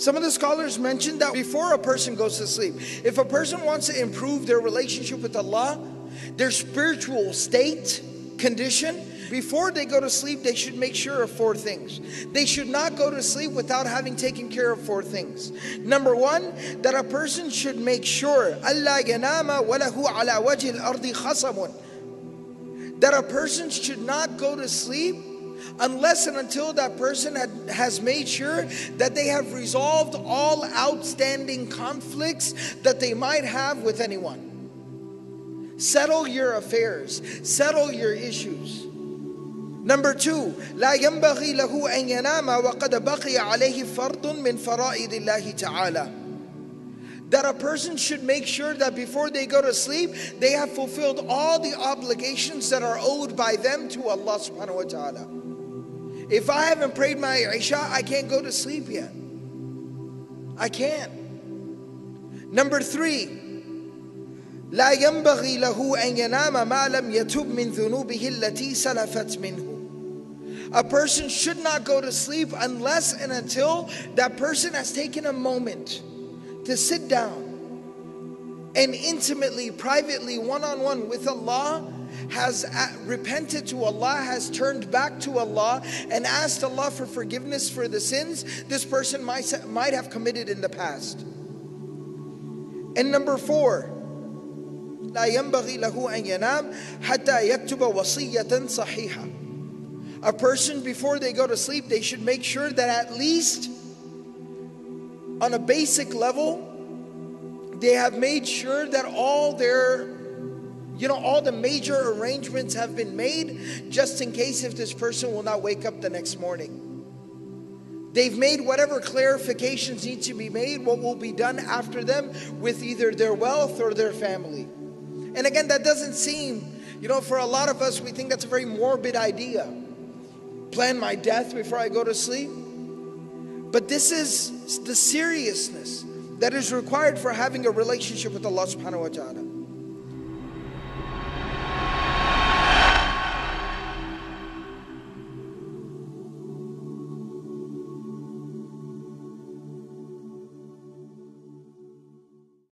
Some of the scholars mentioned that before a person goes to sleep, if a person wants to improve their relationship with Allah, their spiritual state, condition, before they go to sleep, they should make sure of four things. They should not go to sleep without having taken care of four things. Number one, that a person should make sure. That a person should not go to sleep unless and until that person had, has made sure that they have resolved all outstanding conflicts that they might have with anyone. Settle your affairs, settle your issues. Number two, لا ينبغي له أن ينام وقد بقي عليه فرض من فرائض الله تعالى. That a person should make sure that before they go to sleep, they have fulfilled all the obligations that are owed by them to Allah subhanahu wa ta'ala. If I haven't prayed my Isha, I can't go to sleep yet. I can't. Number three, لا ينبغي له أن ينام ما لم يتب من ذنوبه التي سلفت منه. A person should not go to sleep unless and until that person has taken a moment to sit down and intimately, privately, one on one with Allah, has repented to Allah, has turned back to Allah, and asked Allah for forgiveness for the sins this person might, might have committed in the past. And number four, لا ينبغي له أن ينام حتى يكتب وصية صحيحة. A person before they go to sleep, they should make sure that at least on a basic level, they have made sure that all their you know all the major arrangements have been made just in case if this person will not wake up the next morning They've made whatever clarifications need to be made, what will be done after them with either their wealth or their family. And again, that doesn't seem, you know, for a lot of us, we think that's a very morbid idea. Plan my death before I go to sleep. But this is the seriousness that is required for having a relationship with Allah subhanahu wa ta'ala.